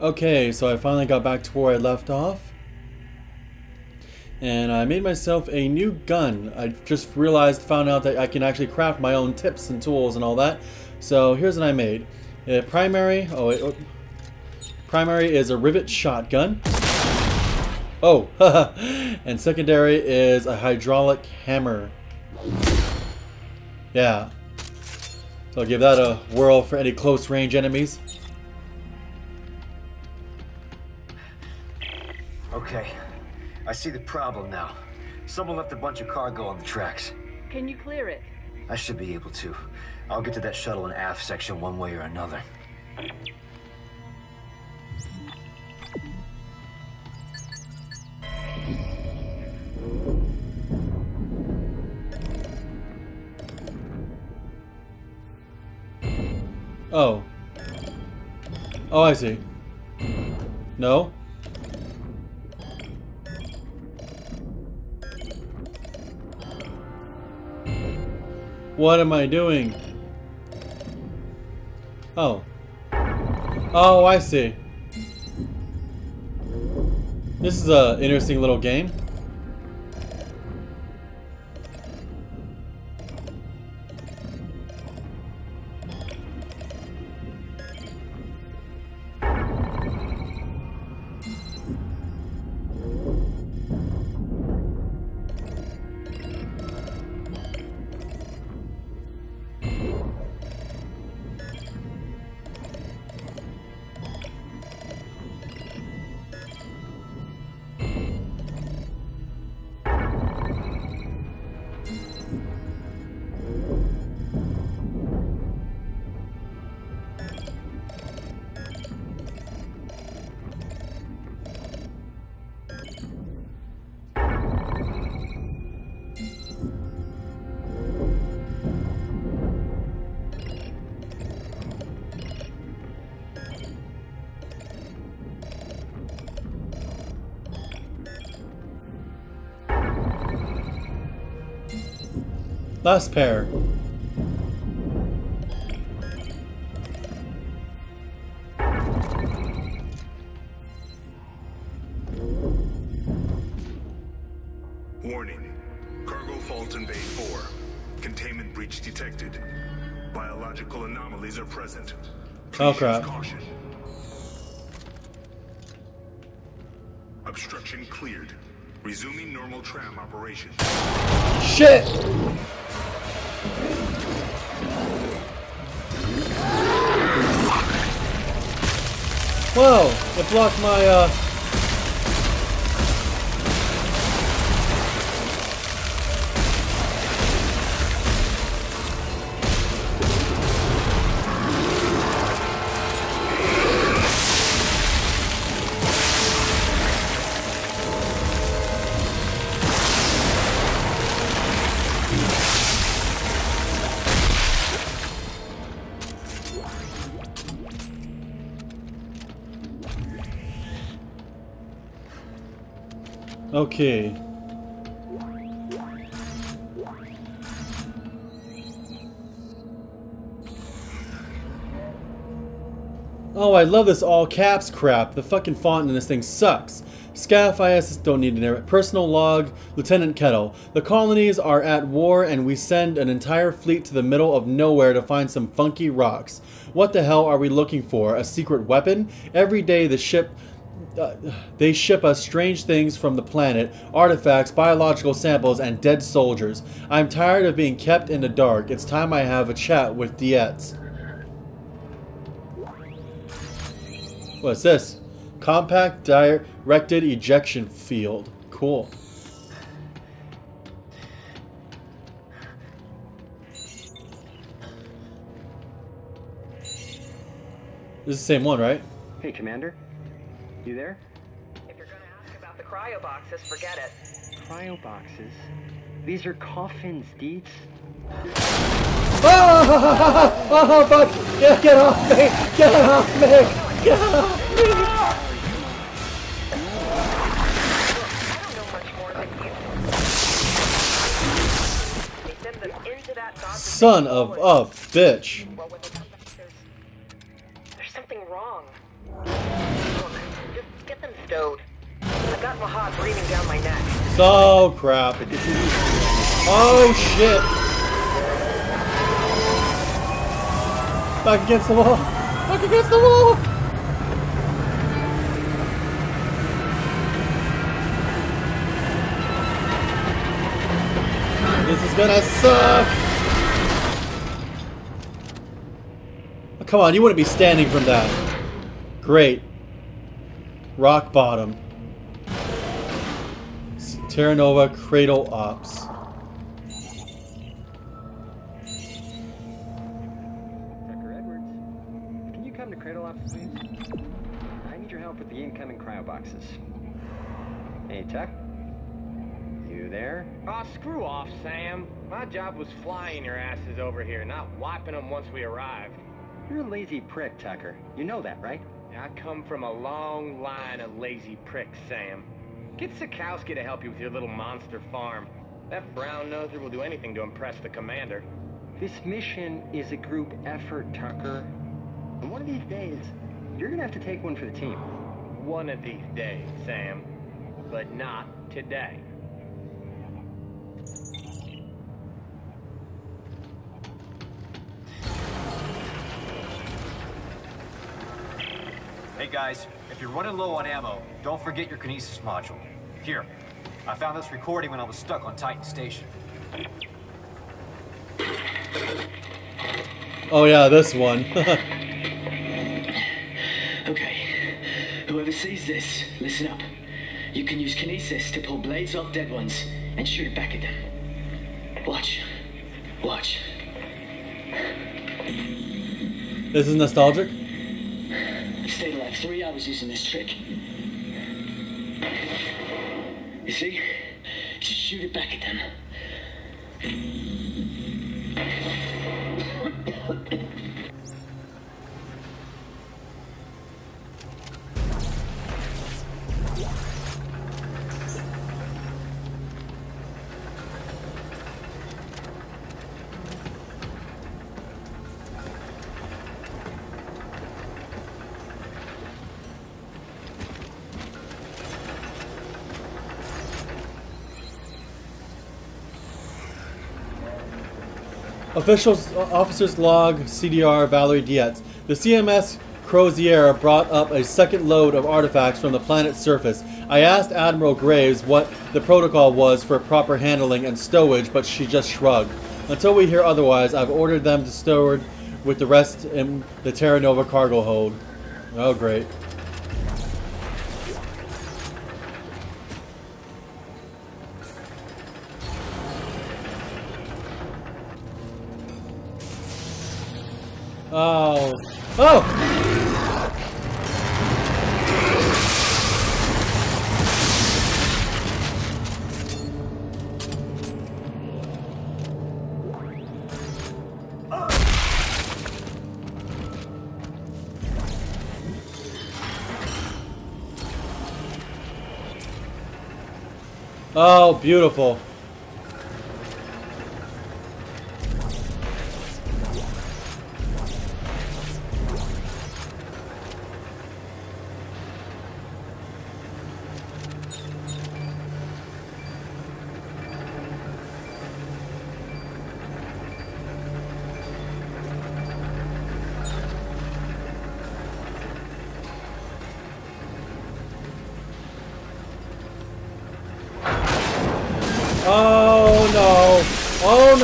Okay, so I finally got back to where I left off. And I made myself a new gun. I just realized, found out that I can actually craft my own tips and tools and all that. So here's what I made. Uh, primary, oh wait, oh. primary is a rivet shotgun. Oh, and secondary is a hydraulic hammer. Yeah. So I'll give that a whirl for any close range enemies. Okay, I see the problem now. Someone left a bunch of cargo on the tracks. Can you clear it? I should be able to. I'll get to that shuttle and aft section one way or another. Oh. Oh, I see. No? What am I doing? Oh. Oh, I see. This is a interesting little game. Last pair. Warning. Cargo fault in Bay 4. Containment breach detected. Biological anomalies are present. Oh, Please Oh, crap. Caution. Obstruction cleared. Resuming normal tram operation. Shit! Whoa! It blocked my, uh... Okay. Oh, I love this all caps crap. The fucking font in this thing sucks. Scaff IS don't need to narrate. Personal log, Lieutenant Kettle. The colonies are at war and we send an entire fleet to the middle of nowhere to find some funky rocks. What the hell are we looking for? A secret weapon? Every day the ship they ship us strange things from the planet, artifacts, biological samples, and dead soldiers. I'm tired of being kept in the dark. It's time I have a chat with Dietz. What's this? Compact directed ejection field. Cool. This is the same one, right? Hey, Commander. You there? If you're gonna ask about the cryo boxes, forget it. Cryo boxes. These are coffins, Dietz. Oh, oh fuck! Get, get off me! Get off me! Get off me! I don't know much more than you. They send them into that godforsaken Son of a bitch. So crap. Oh shit. Back against the wall. Back against the wall. This is gonna suck. Come on, you wouldn't be standing from that. Great. Rock bottom. Terra Nova Cradle Ops. Tucker Edwards, can you come to Cradle Ops, please? I need your help with the incoming cryo boxes. Hey, Tuck? You there? Oh, screw off, Sam. My job was flying your asses over here, not wiping them once we arrived. You're a lazy prick, Tucker. You know that, right? I come from a long line of lazy pricks, Sam. Get Sikowski to help you with your little monster farm. That brown noser will do anything to impress the commander. This mission is a group effort, Tucker. And one of these days, you're gonna have to take one for the team. One of these days, Sam. But not today. Guys, if you're running low on ammo, don't forget your kinesis module. Here, I found this recording when I was stuck on Titan Station. Oh yeah, this one. Okay. Whoever sees this, listen up. You can use kinesis to pull blades off dead ones and shoot it back at them. Watch. Watch. this is nostalgic. Stayed alive three hours using this trick. You see? Just shoot it back at them. Officials, uh, officers log, CDR, Valerie Dietz. The CMS Crozier brought up a second load of artifacts from the planet's surface. I asked Admiral Graves what the protocol was for proper handling and stowage, but she just shrugged. Until we hear otherwise, I've ordered them to stowed with the rest in the Terra Nova cargo hold. Oh, great. Oh, beautiful.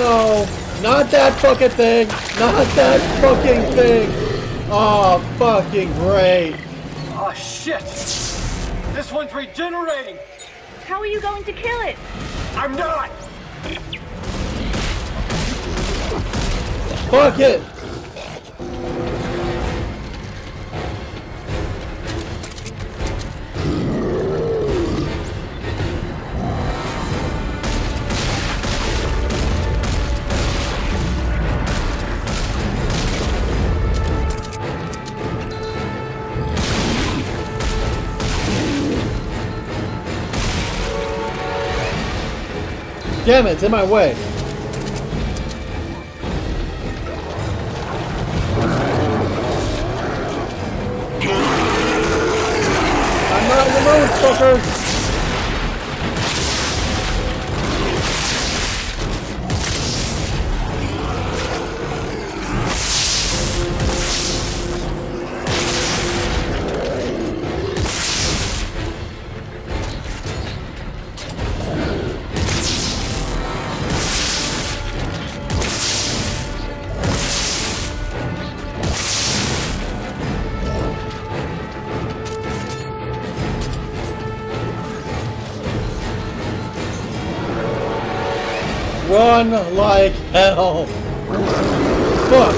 No! Oh! Not that fucking thing! Not that fucking thing! Oh, fucking great! Oh shit! This one's regenerating! How are you going to kill it? I'm not! Fuck it! Damn it, it's in my way. Run like hell! Fuck!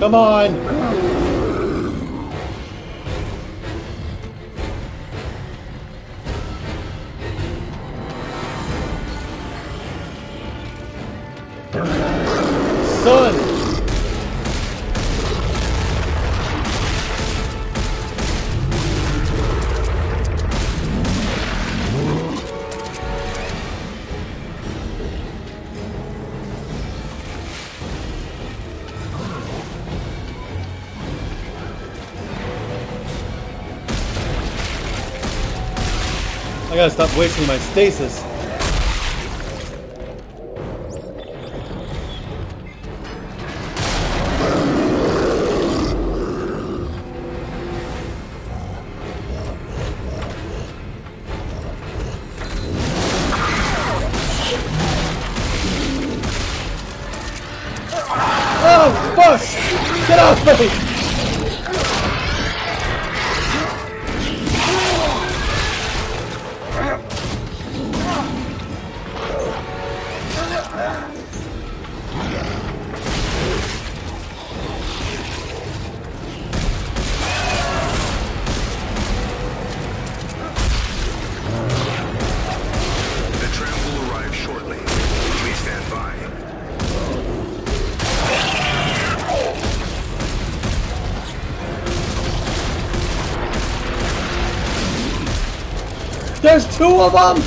Come on! I gotta stop wasting my stasis. Oh, fuck! Get off me! There's two of them!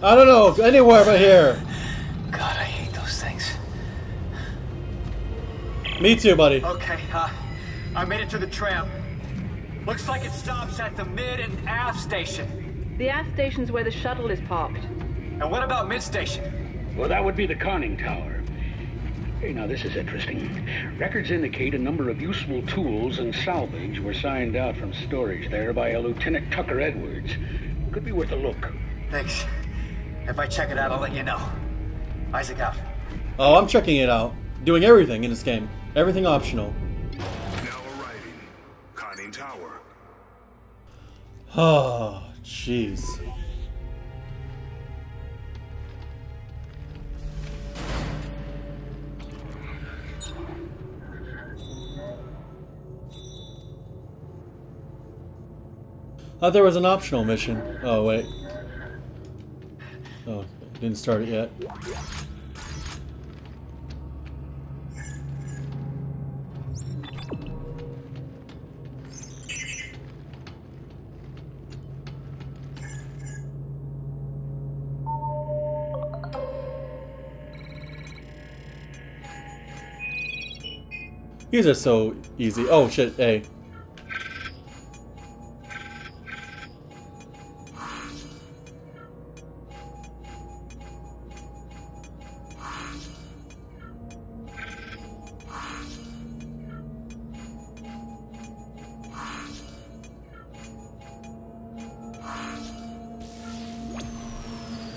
I don't know, anywhere but here. Me too, buddy. Okay, uh, I made it to the tram. Looks like it stops at the mid and aft station. The aft station's where the shuttle is parked. And what about mid station? Well, that would be the conning tower. Hey, now this is interesting. Records indicate a number of useful tools and salvage were signed out from storage there by a Lieutenant Tucker Edwards. Could be worth a look. Thanks. If I check it out, I'll let you know. Isaac out. Oh, I'm checking it out. Doing everything in this game. Everything optional. Now arriving. Conning tower. Oh, jeez. Thought there was an optional mission. Oh, wait. Oh, didn't start it yet. These are so easy. Oh shit, A.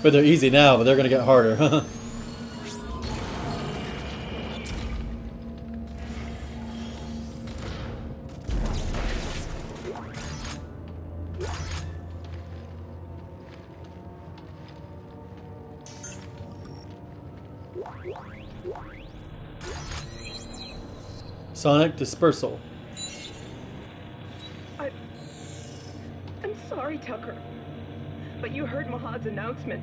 But they're easy now, but they're gonna get harder. Sonic dispersal. I... I'm sorry, Tucker. But you heard Mahad's announcement.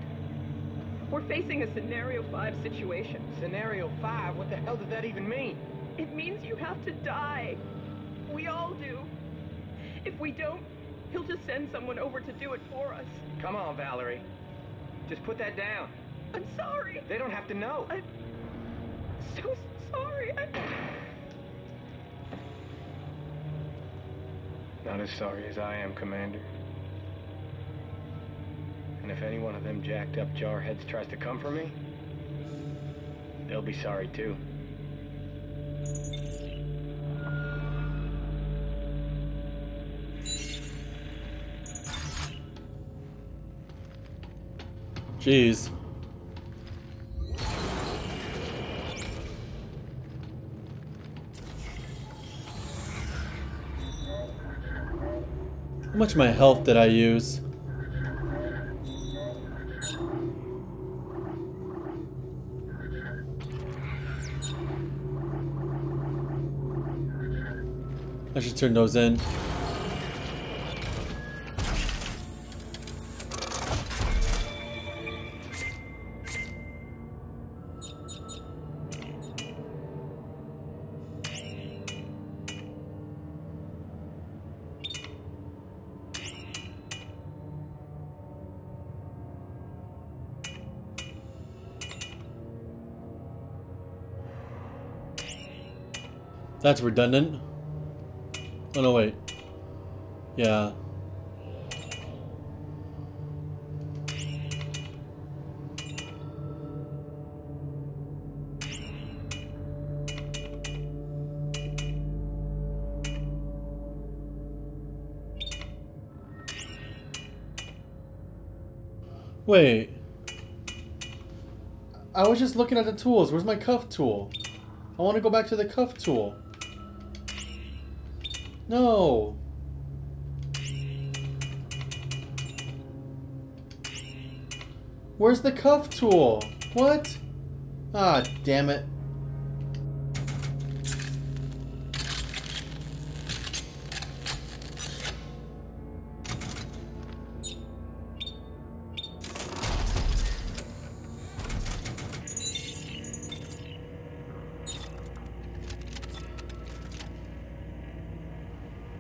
We're facing a Scenario 5 situation. Scenario 5? What the hell does that even mean? It means you have to die. We all do. If we don't, he'll just send someone over to do it for us. Come on, Valerie. Just put that down. I'm sorry. They don't have to know. I'm so sorry. I'm... Not as sorry as I am, Commander. And if any one of them jacked up jarheads tries to come for me, they'll be sorry too. Jeez. How much of my health did I use? I should turn those in. That's redundant. Oh no, wait. Yeah. Wait. I was just looking at the tools. Where's my cuff tool? I want to go back to the cuff tool. No. Where's the cuff tool? What? Ah, damn it.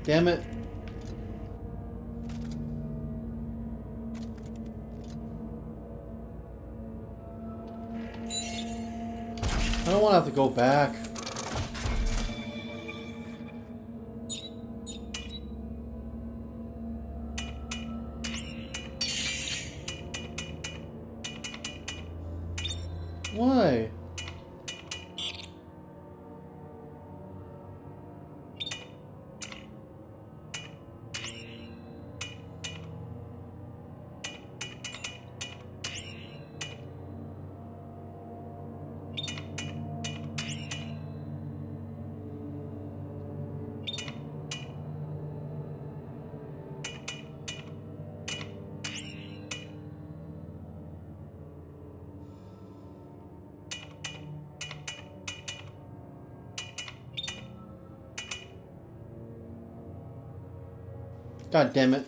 Damn it. I don't want to have to go back. Why? God damn it.